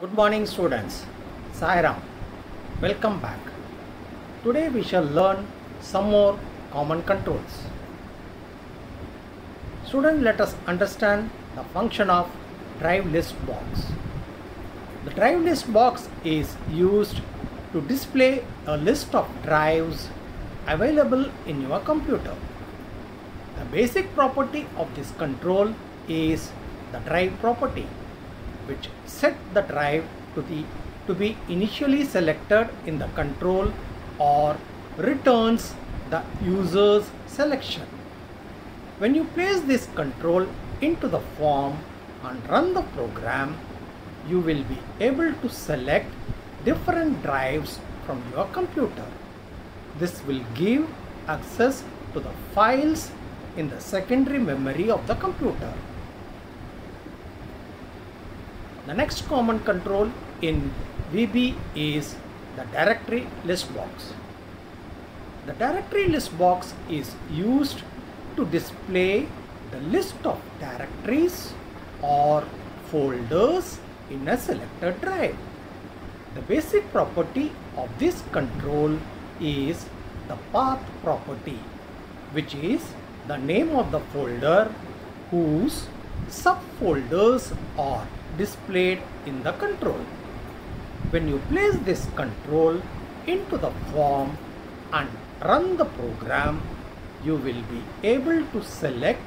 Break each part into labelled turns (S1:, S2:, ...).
S1: Good morning students. Sairam. Welcome back. Today we shall learn some more common controls. Students, let us understand the function of drive list box. The drive list box is used to display a list of drives available in your computer. The basic property of this control is the drive property which set the drive to the to be initially selected in the control or returns the user's selection. When you place this control into the form and run the program, you will be able to select different drives from your computer. This will give access to the files in the secondary memory of the computer. The next common control in VB is the directory list box. The directory list box is used to display the list of directories or folders in a selected drive. The basic property of this control is the path property which is the name of the folder whose subfolders are displayed in the control. When you place this control into the form and run the program, you will be able to select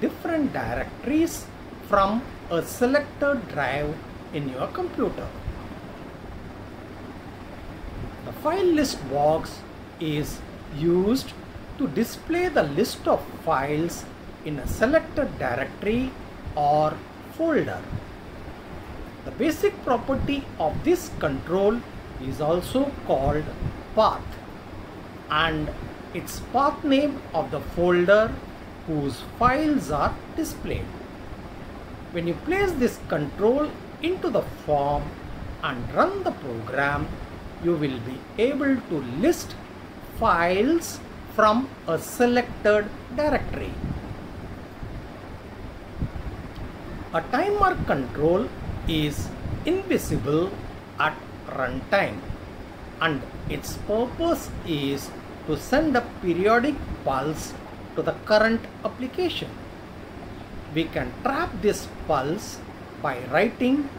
S1: different directories from a selected drive in your computer. The file list box is used to display the list of files in a selected directory or folder. The basic property of this control is also called path and its path name of the folder whose files are displayed. When you place this control into the form and run the program, you will be able to list files from a selected directory. A timer control is invisible at runtime and its purpose is to send a periodic pulse to the current application. We can trap this pulse by writing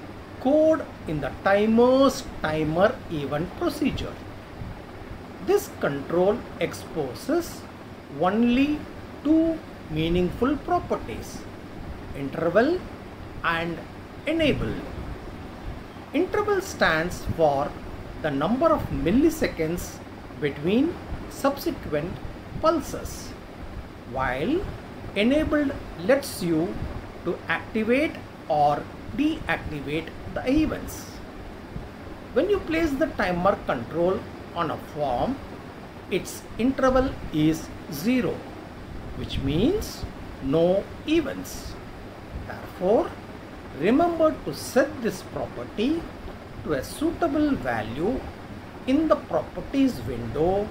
S1: code in the timer's timer event procedure. This control exposes only two meaningful properties interval and enable. Interval stands for the number of milliseconds between subsequent pulses while enabled lets you to activate or deactivate the events. When you place the timer control on a form, its interval is 0 which means no events. Therefore, remember to set this property to a suitable value in the properties window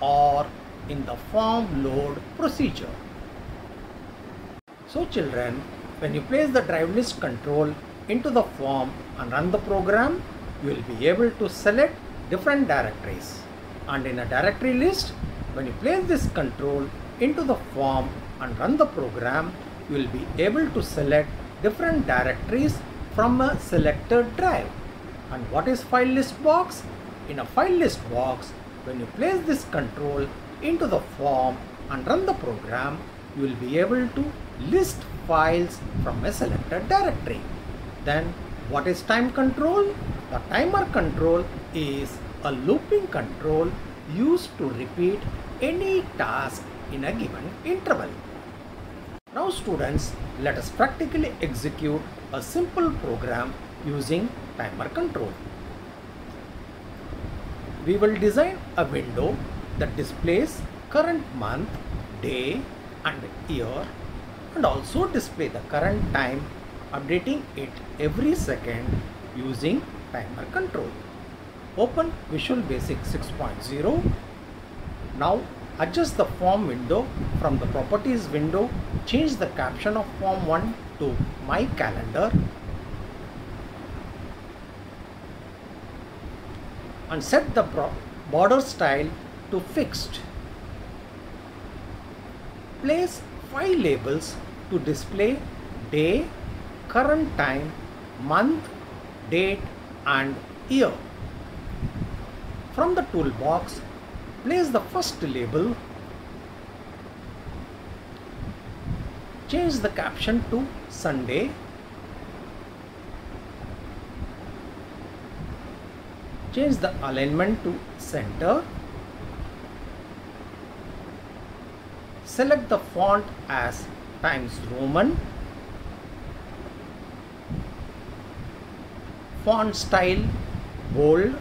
S1: or in the form load procedure. So children, when you place the drive list control into the form and run the program, you will be able to select different directories. And in a directory list, when you place this control into the form and run the program, you will be able to select different directories from a selected drive. And what is file list box? In a file list box, when you place this control into the form and run the program, you will be able to list files from a selected directory. Then what is time control? The timer control is a looping control used to repeat any task in a given interval. Now students, let us practically execute a simple program using timer control. We will design a window that displays current month, day and year and also display the current time updating it every second using timer control. Open Visual Basic 6.0. Now adjust the form window from the properties window change the caption of form 1 to my calendar and set the border style to fixed. Place 5 labels to display day, current time, month, date and year. From the toolbox, place the first label. Change the caption to Sunday. Change the alignment to center. Select the font as Times Roman. Font style bold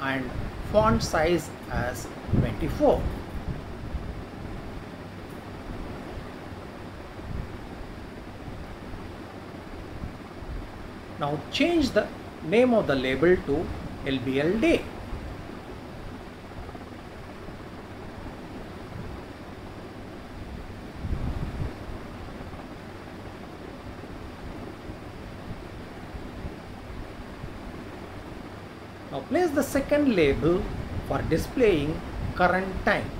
S1: and font size as 24. Now change the name of the label to LBL day. Now place the second label for displaying current time.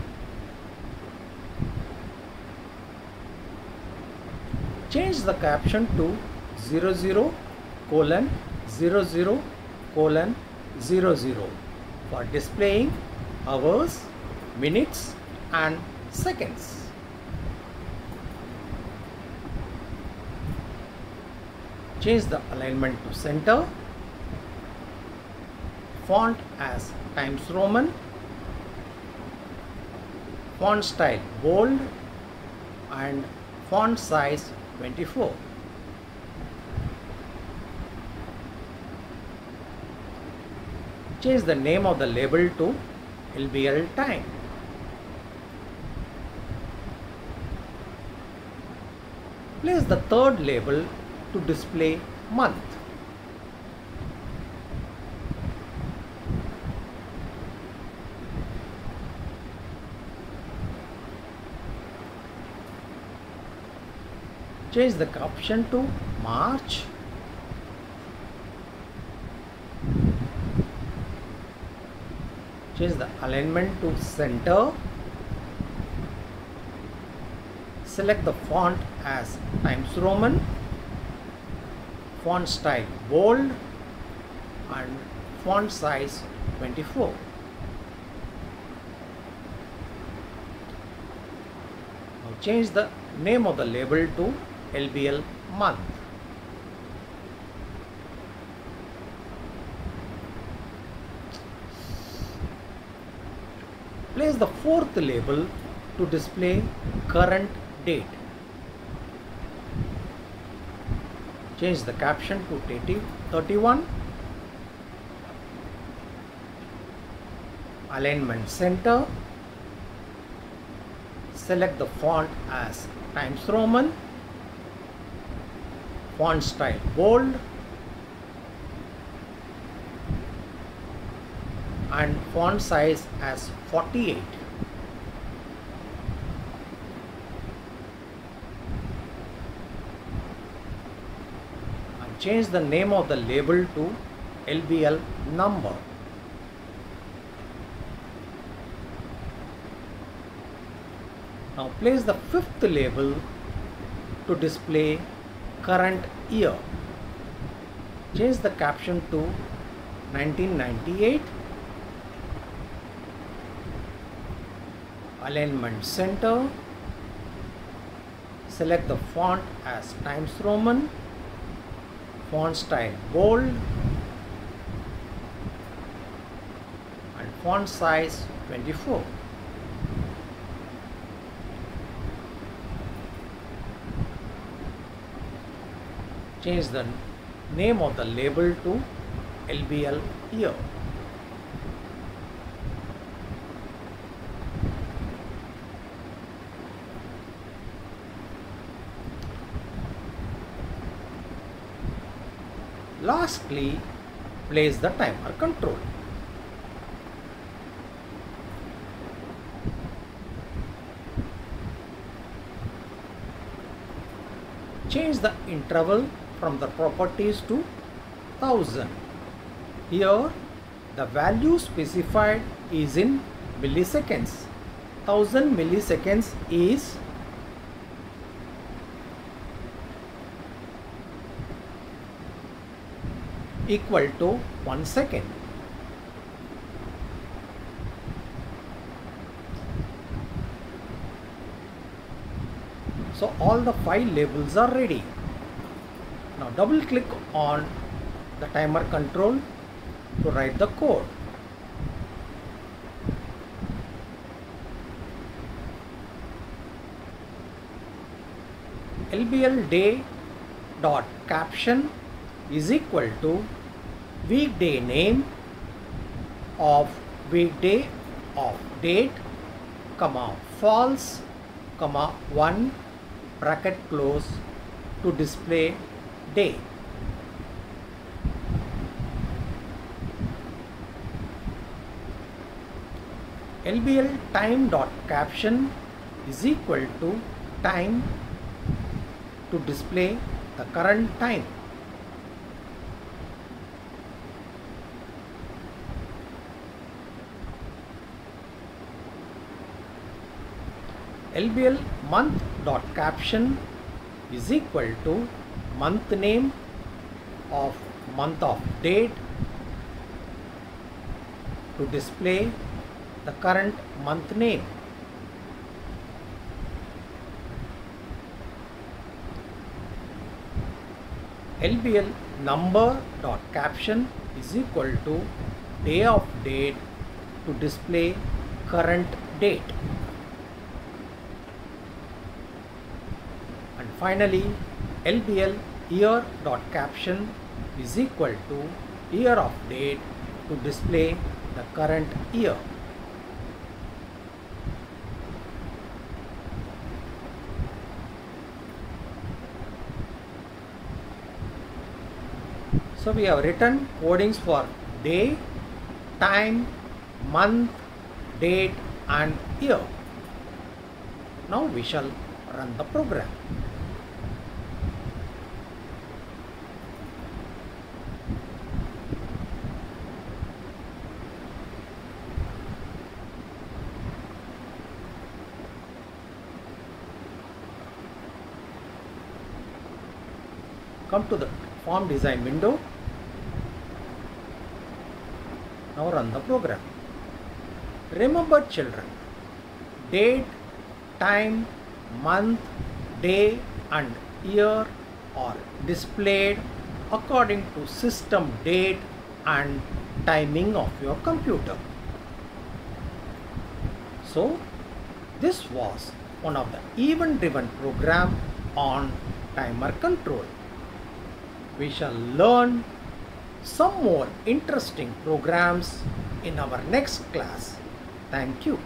S1: Change the caption to 00 colon 00 colon 00 for displaying hours, minutes and seconds. Change the alignment to center font as Times Roman, font style bold and font size 24. Change the name of the label to LBL time. Place the third label to display month. Change the caption to March. Change the alignment to center. Select the font as Times Roman. Font style bold and font size 24 now change the name of the label to LBL month. Place the fourth label to display current date. Change the caption to 31. Alignment center. Select the font as Times Roman font style. Bold and font size as 48 and change the name of the label to LBL number. Now place the fifth label to display current year. Change the caption to 1998. Alignment center. Select the font as Times Roman. Font style bold. And font size 24. Change the name of the label to LBL year. Lastly, place the timer control. Change the interval from the properties to 1000. Here the value specified is in milliseconds. 1000 milliseconds is equal to 1 second. So all the five labels are ready. Now double click on the timer control to write the code. LBL day dot caption is equal to weekday name of weekday of date comma false comma 1 bracket close to display day. LBL time dot caption is equal to time to display the current time. LBL month dot caption is equal to month name of month of date to display the current month name. LBL number dot caption is equal to day of date to display current date. and finally LBL year dot caption is equal to year of date to display the current year. So we have written codings for day, time, month, date and year. Now we shall run the program. Come to the form design window. Now run the program. Remember children, date, time, month, day and year are displayed according to system date and timing of your computer. So this was one of the event driven program on timer control. We shall learn some more interesting programs in our next class. Thank you.